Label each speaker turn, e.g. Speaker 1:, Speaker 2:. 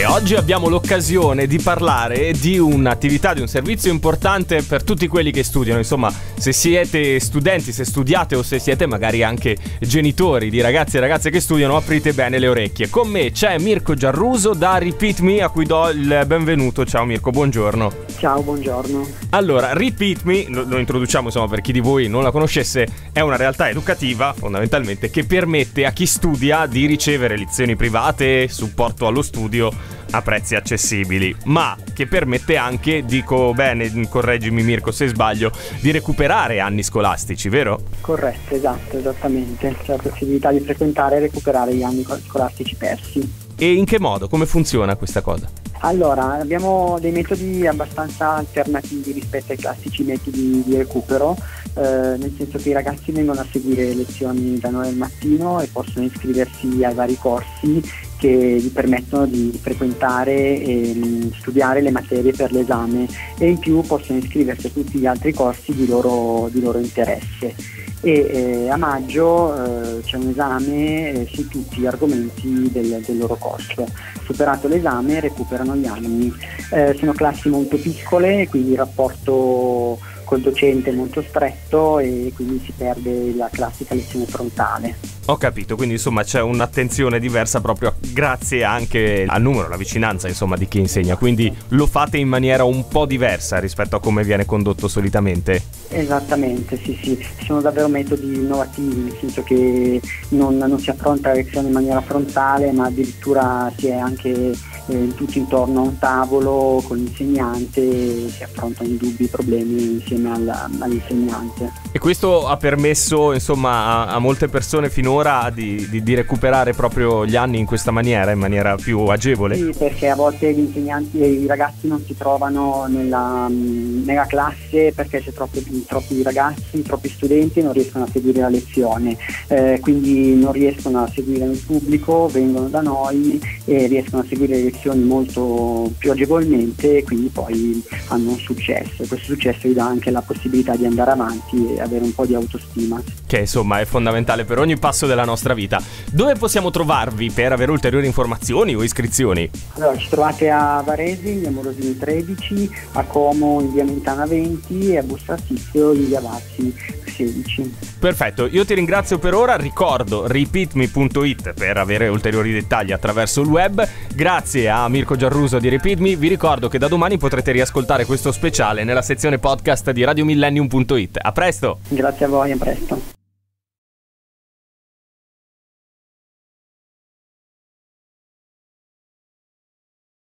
Speaker 1: E oggi abbiamo l'occasione di parlare di un'attività, di un servizio importante per tutti quelli che studiano. Insomma, se siete studenti, se studiate o se siete magari anche genitori di ragazzi e ragazze che studiano, aprite bene le orecchie. Con me c'è Mirko Giarruso da Repeat Me, a cui do il benvenuto. Ciao Mirko, buongiorno.
Speaker 2: Ciao, buongiorno.
Speaker 1: Allora, Repeat Me, lo, lo introduciamo insomma per chi di voi non la conoscesse, è una realtà educativa fondamentalmente che permette a chi studia di ricevere lezioni private, supporto allo studio a prezzi accessibili, ma che permette anche, dico bene, correggimi Mirko se sbaglio, di recuperare anni scolastici, vero?
Speaker 2: Corretto, esatto, esattamente. C'è la possibilità di frequentare e recuperare gli anni scolastici persi.
Speaker 1: E in che modo? Come funziona questa cosa?
Speaker 2: Allora, abbiamo dei metodi abbastanza alternativi rispetto ai classici metodi di recupero, eh, nel senso che i ragazzi vengono a seguire lezioni da noi al mattino e possono iscriversi ai vari corsi che gli permettono di frequentare e studiare le materie per l'esame e in più possono iscriversi a tutti gli altri corsi di loro, di loro interesse e eh, a maggio eh, c'è un esame eh, su tutti gli argomenti del, del, loro corso. Superato l'esame recuperano gli anni. Eh, sono classi molto piccole, quindi il rapporto col docente è molto stretto e quindi si perde la classica lezione frontale.
Speaker 1: Ho capito, quindi insomma c'è un'attenzione diversa proprio grazie anche al numero, alla vicinanza insomma di chi insegna, quindi lo fate in maniera un po' diversa rispetto a come viene condotto solitamente.
Speaker 2: Esattamente, sì sì, sono davvero metodi innovativi, nel senso che non, non si affronta la lezione in maniera frontale ma addirittura si è anche eh, tutti intorno a un tavolo con l'insegnante si affrontano i dubbi, i problemi insieme alla, all'insegnante.
Speaker 1: E questo ha permesso insomma a, a molte persone finora di, di, di, recuperare proprio gli anni in questa maniera, in maniera più agevole?
Speaker 2: Sì, perché a volte gli insegnanti e i ragazzi non si trovano nella, nella classe perché c'è troppi, troppi, ragazzi, troppi studenti e non riescono a seguire la lezione, eh, quindi non riescono a seguire nel pubblico, vengono da noi e riescono a seguire le lezioni lezioni molto più agevolmente e quindi poi hanno un successo. Questo successo gli dà anche la possibilità di andare avanti e avere un po' di autostima.
Speaker 1: Che insomma è fondamentale per ogni passo della nostra vita. Dove possiamo trovarvi per avere ulteriori informazioni o iscrizioni?
Speaker 2: Allora, ci trovate a Varesi, in via Morosini 13, a Como in via Mentana 20 e a Bussasizio in via Vazzi 16.
Speaker 1: Perfetto, io ti ringrazio per ora, ricordo repeatme.it per avere ulteriori dettagli attraverso il web. Grazie a Mirko Giarruso di Repeatme, vi ricordo che da domani potrete riascoltare questo speciale nella sezione podcast di radiomillennium.it. A presto!
Speaker 2: Grazie a voi, a presto.